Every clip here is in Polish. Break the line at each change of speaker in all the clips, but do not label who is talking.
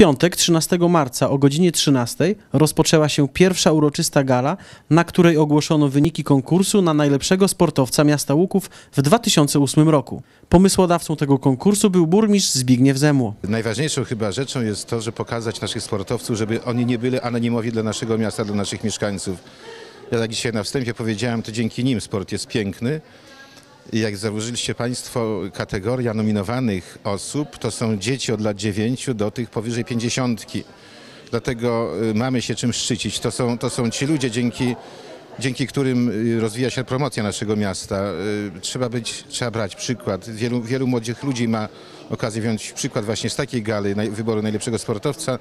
piątek, 13 marca o godzinie 13 rozpoczęła się pierwsza uroczysta gala, na której ogłoszono wyniki konkursu na najlepszego sportowca miasta Łuków w 2008 roku. Pomysłodawcą tego konkursu był burmistrz Zbigniew Zemło.
Najważniejszą chyba rzeczą jest to, że pokazać naszych sportowców, żeby oni nie byli anonimowi dla naszego miasta, dla naszych mieszkańców. Ja tak dzisiaj na wstępie powiedziałem, to dzięki nim sport jest piękny. Jak zauważyliście Państwo, kategoria nominowanych osób to są dzieci od lat 9 do tych powyżej 50. Dlatego y, mamy się czym szczycić. To są, to są ci ludzie, dzięki, dzięki którym y, rozwija się promocja naszego miasta. Y, Trzeba, być, trzeba brać przykład. Wielu, wielu młodych ludzi ma okazję wziąć przykład właśnie z takiej gali wyboru najlepszego sportowca.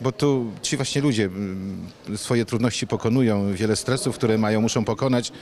Bo tu ci właśnie ludzie mm, swoje trudności pokonują, wiele stresów, które mają, muszą pokonać.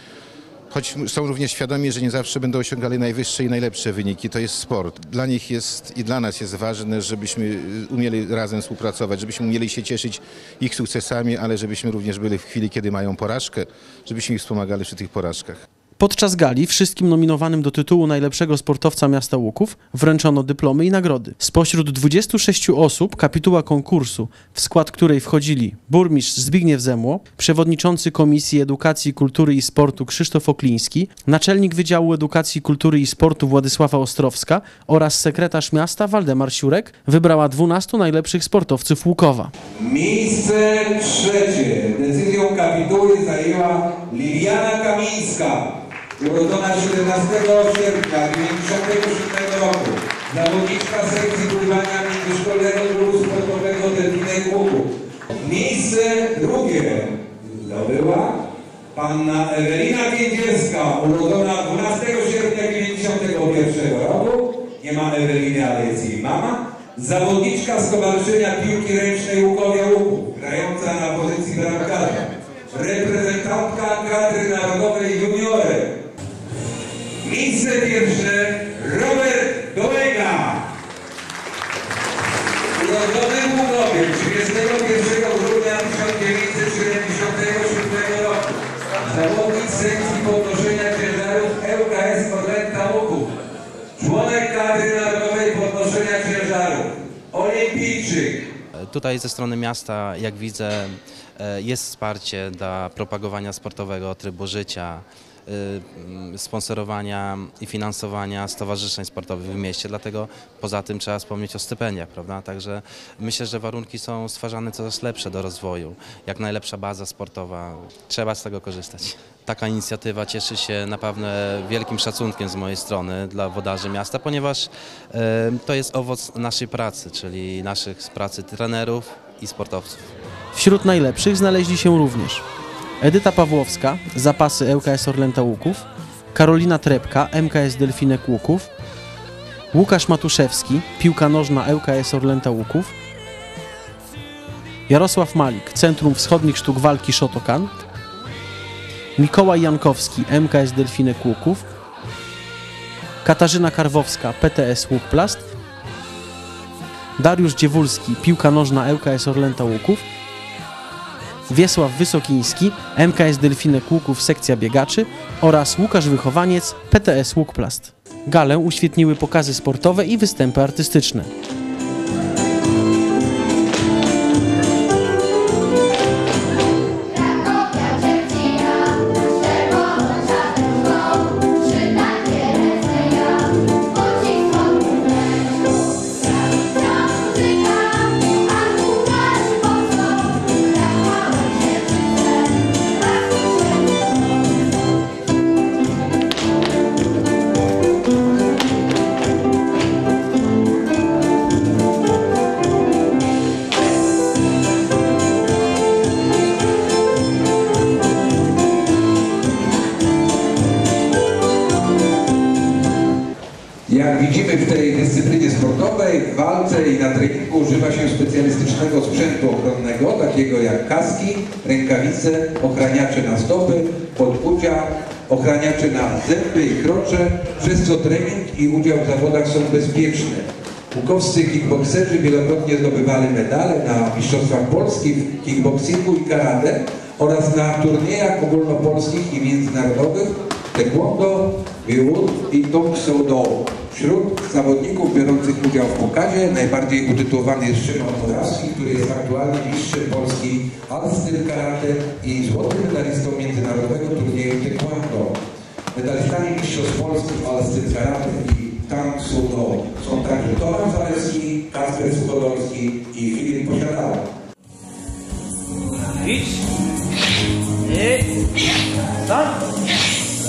Choć są również świadomi, że nie zawsze będą osiągali najwyższe i najlepsze wyniki. To jest sport. Dla nich jest i dla nas jest ważne, żebyśmy y, umieli razem współpracować, żebyśmy umieli się cieszyć ich sukcesami, ale żebyśmy również byli w chwili, kiedy mają porażkę, żebyśmy ich wspomagali przy tych porażkach.
Podczas gali wszystkim nominowanym do tytułu najlepszego sportowca miasta Łuków wręczono dyplomy i nagrody. Spośród 26 osób kapituła konkursu, w skład której wchodzili burmistrz Zbigniew Zemło, przewodniczący Komisji Edukacji, Kultury i Sportu Krzysztof Okliński, naczelnik Wydziału Edukacji, Kultury i Sportu Władysława Ostrowska oraz sekretarz miasta Waldemar Siurek, wybrała 12 najlepszych sportowców Łukowa.
Miejsce trzecie decyzją kapituły zajęła Liliana Kamińska, urodzona 17 sierpnia 1997 roku, zawodniczka sekcji pływania międzyszkolnego klubu sportowego Delfinek Łuków. Miejsce drugie zdobyła panna Ewelina Kędzierska, urodzona 12 sierpnia 1991 roku. Nie ma Eweliny, ale jest jej mama. Zawodniczka stowarzyszenia piłki ręcznej Łukowie Łuków, grająca na pozycji bramkarza. Reprezentantka kadry narodowej juniorek. Miejsce pierwsze Robert Dolega. Urodzony w Łukowie 31 grudnia 1977 roku. Zawodnik sekcji podnoszenia ciężarów ŁKS Orlęta Łuków. Członek kadry narodowej podnoszenia ciężarów. Olimpijczyk.
Tutaj ze strony miasta, jak widzę, e, jest wsparcie dla propagowania sportowego trybu życia, y, sponsorowania i finansowania stowarzyszeń sportowych w mieście, dlatego poza tym trzeba wspomnieć o stypendiach, prawda? Także myślę, że warunki są stwarzane coraz lepsze do rozwoju. Jak najlepsza baza sportowa, trzeba z tego korzystać. Taka inicjatywa cieszy się naprawdę wielkim szacunkiem z mojej strony dla wodarzy miasta, ponieważ e, to jest owoc naszej pracy, czyli naszych pracy trenerów i sportowców.
Wśród najlepszych znaleźli się również Edyta Pawłowska, zapasy ŁKS Orlęta Łuków, Karolina Trepka, MKS Delfinek Łuków, Łukasz Matuszewski, piłka nożna ŁKS Orlęta Łuków, Jarosław Malik, Centrum Wschodnich Sztuk Walki Shotokan, Mikołaj Jankowski, MKS Delfinek Łuków, Katarzyna Karwowska, PTS Łukplast, Dariusz Dziewulski, piłka nożna ŁKS Orlęta Łuków, Wiesław Wysokiński, MKS Delfinek Łuków, sekcja biegaczy oraz Łukasz Wychowaniec, PTS Łukplast. Galę uświetniły pokazy sportowe i występy artystyczne.
Jak widzimy w tej dyscyplinie sportowej, w walce i na treningu używa się specjalistycznego sprzętu ochronnego, takiego jak kaski, rękawice, ochraniacze na stopy, podbucia, ochraniacze na zęby i krocze, przez co trening i udział w zawodach są bezpieczne. Łukowscy kickbokserzy wielokrotnie zdobywali medale na Mistrzostwach Polski w kickboxingu i karate oraz na turniejach ogólnopolskich i międzynarodowych taekwondo, wiełud i tok do. Wśród zawodników biorących udział w pokazie najbardziej utytułowany jest Szymon Morawski, który jest aktualnie mistrzem Polski All-Style Karate i złotym medalistą międzynarodowego turnieju taekwondo. Medalistami Mistrzostw Polski All-Style Karate i Tang Soo Do są także Tomasz Zaleski, Kasper Suchodolski i Filip Posiadała.
Idź. Nie. Stań.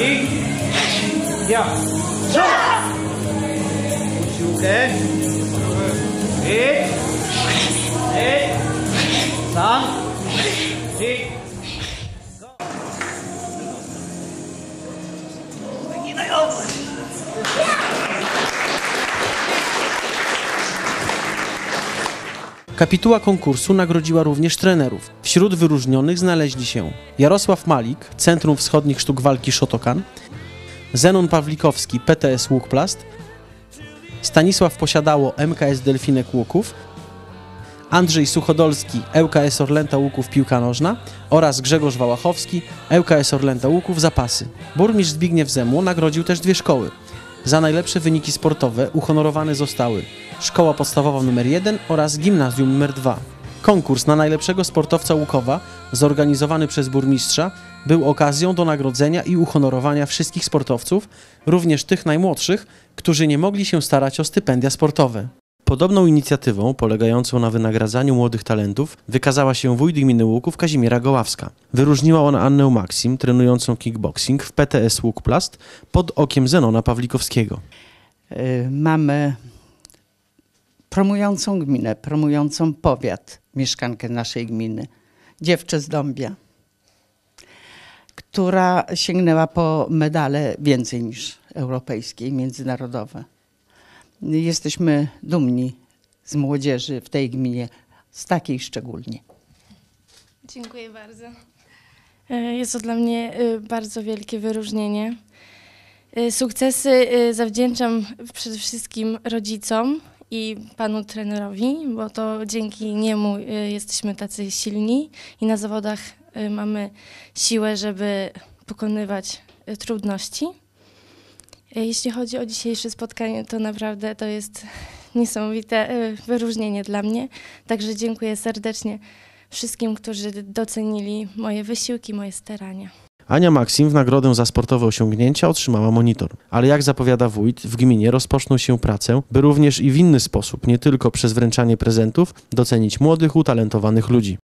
Ja. Ja! Co? Siłkę. Idź. Idź. Stań. Idź.
Kapituła konkursu nagrodziła również trenerów. Wśród wyróżnionych znaleźli się Jarosław Malik, Centrum Wschodnich Sztuk Walki Shotokan, Zenon Pawlikowski, PTS Łukplast, Stanisław Posiadało, MKS Delfinek Łuków, Andrzej Suchodolski, ŁKS Orlęta Łuków Piłka Nożna oraz Grzegorz Wałachowski, ŁKS Orlęta Łuków Zapasy. Burmistrz Zbigniew Zemło nagrodził też dwie szkoły. Za najlepsze wyniki sportowe uhonorowane zostały Szkoła Podstawowa nr 1 oraz Gimnazjum nr 2. Konkurs na najlepszego sportowca Łukowa, zorganizowany przez burmistrza, był okazją do nagrodzenia i uhonorowania wszystkich sportowców, również tych najmłodszych, którzy nie mogli się starać o stypendia sportowe. Podobną inicjatywą, polegającą na wynagradzaniu młodych talentów, wykazała się wójt gminy Łuków Kazimiera Goławska. Wyróżniła ona Annę Maksim, trenującą kickboxing w PTS Łukplast pod okiem Zenona Pawlikowskiego.
Y, mamy promującą gminę, promującą powiat, mieszkankę naszej gminy, dziewczę z Dąbia, która sięgnęła po medale więcej niż europejskie i międzynarodowe. Jesteśmy dumni z młodzieży w tej gminie, z takiej szczególnie.
Dziękuję bardzo. E, Jest to dla mnie e, bardzo wielkie wyróżnienie. E, Sukcesy zawdzięczam przede wszystkim rodzicom i panu trenerowi, bo to dzięki niemu e, jesteśmy tacy silni i na zawodach e, mamy siłę, żeby pokonywać e, trudności. Jeśli chodzi o dzisiejsze spotkanie, to naprawdę to jest niesamowite wyróżnienie dla mnie. Także dziękuję serdecznie wszystkim, którzy docenili moje wysiłki, moje starania.
Ania Maksim w nagrodę za sportowe osiągnięcia otrzymała monitor. Ale jak zapowiada wójt, w gminie rozpoczną się pracę, by również i w inny sposób, nie tylko przez wręczanie prezentów, docenić młodych, utalentowanych ludzi.